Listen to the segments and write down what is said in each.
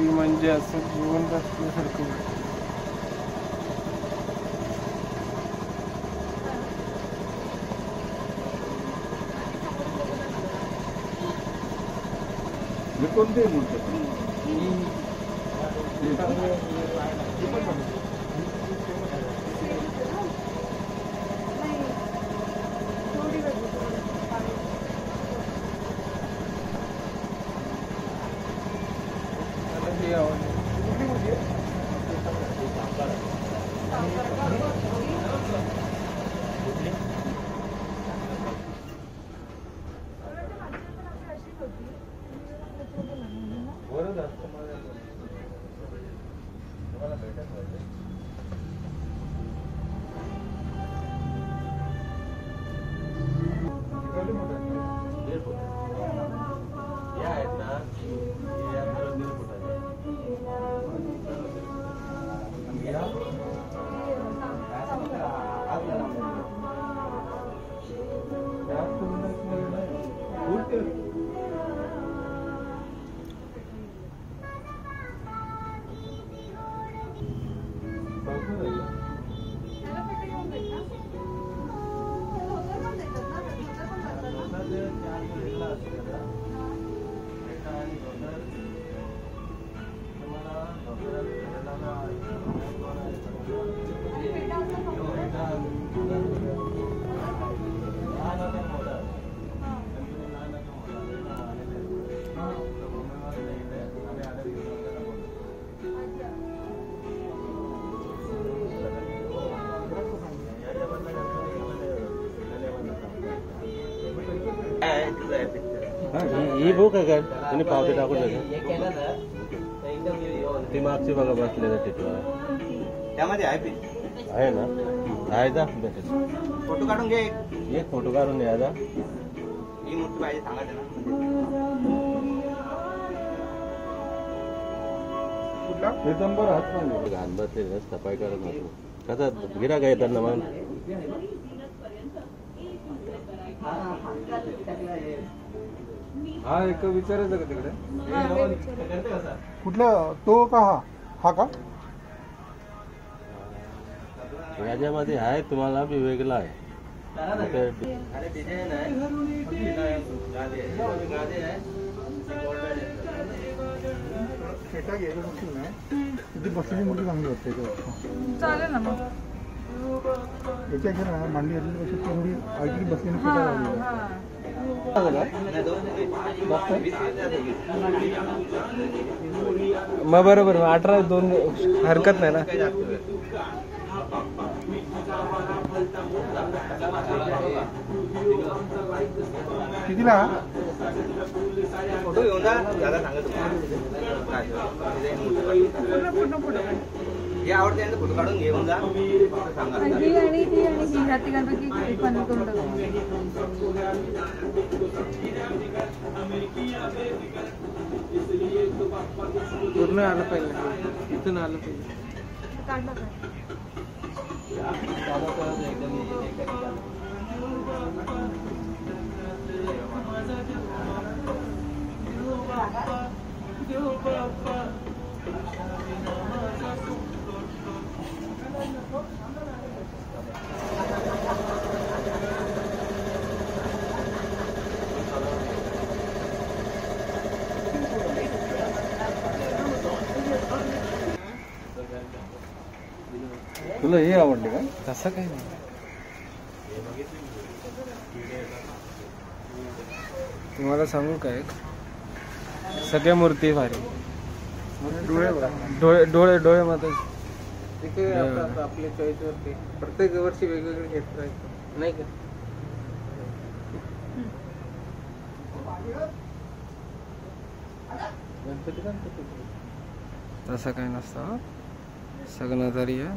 किती म्हणजे असं जीवन असल्यासारखं हे कोणते मूर्ती बरं तुम्हाला भेटत पाहिजे Gracias. ही बुक आहे काय? तुम्ही पावते टाकून द्या ती मागची बघा बसलेलं तिथं त्यामध्ये आहे आहे ना? आहे जा फोटो काढून घे एक. फोटो काढून द्या जा. ही मूर्ती पाहिजे हात घाण बसले सफाई करत नसतो कसा गिराक आहे त्यांना मग हा एक विचारायचं का तिकडे? कुठला? तो का हा? हा का? याच्यामध्ये आहे तुम्हाला बी वेगळा आहे. बसलेली मूर्ती चांगली वाटते. चालेल ना मग. याच्या मांडली घातलेली पेक्षा तेवढी मग बरोबर अठरा दोन हरकत नाही ना कितीला? फोटो घेऊन जा दादा जे आवडते ना फोटो काढून घेऊन जा. सांगा. आणि ही आणि ती आणि ही ह्या तिघांपैकी एक पण करून टाकू. पूर्ण आलं पाहिजे. इथून आलं पाहिजे. काढलं काय तुला हे आवडले का? तसं काही नाही. तुम्हाला सांगू का एक? सगळ्या मूर्ती भारी. डोळे डोळे डोळे डोळे मध्ये आपल्या चॉईस वरती. प्रत्येक वर्षी वेगवेगळे घेत राहायचं नाही का? तसं काही नसतं सगळं तरी आहे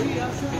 Hallelujah.